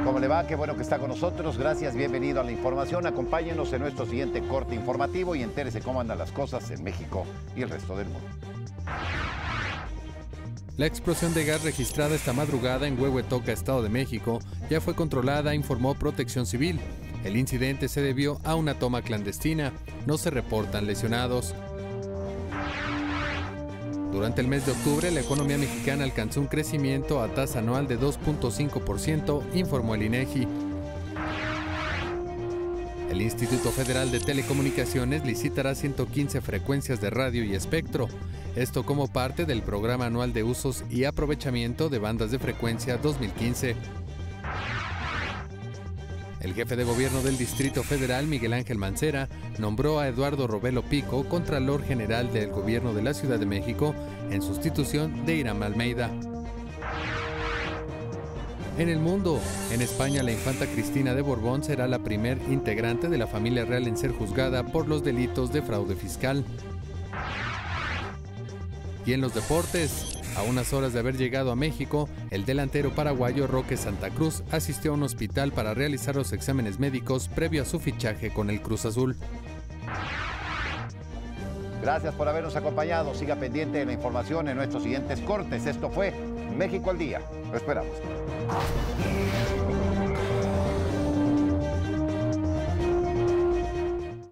¿Cómo le va? Qué bueno que está con nosotros. Gracias, bienvenido a la información. Acompáñenos en nuestro siguiente corte informativo y entérese cómo andan las cosas en México y el resto del mundo. La explosión de gas registrada esta madrugada en Huehuetoca, Estado de México, ya fue controlada, informó Protección Civil. El incidente se debió a una toma clandestina. No se reportan lesionados. Durante el mes de octubre, la economía mexicana alcanzó un crecimiento a tasa anual de 2.5%, informó el INEGI. El Instituto Federal de Telecomunicaciones licitará 115 frecuencias de radio y espectro, esto como parte del Programa Anual de Usos y Aprovechamiento de Bandas de Frecuencia 2015. El jefe de gobierno del Distrito Federal, Miguel Ángel Mancera, nombró a Eduardo Robelo Pico Contralor General del Gobierno de la Ciudad de México en sustitución de Irán Almeida. En el mundo, en España la infanta Cristina de Borbón será la primer integrante de la familia real en ser juzgada por los delitos de fraude fiscal. Y en los deportes, a unas horas de haber llegado a México, el delantero paraguayo Roque Santa Cruz asistió a un hospital para realizar los exámenes médicos previo a su fichaje con el Cruz Azul. Gracias por habernos acompañado. Siga pendiente de la información en nuestros siguientes cortes. Esto fue México al Día. Lo esperamos.